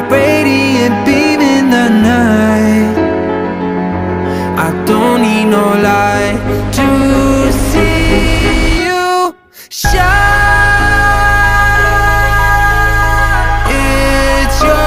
radiant beam in the night. I don't need no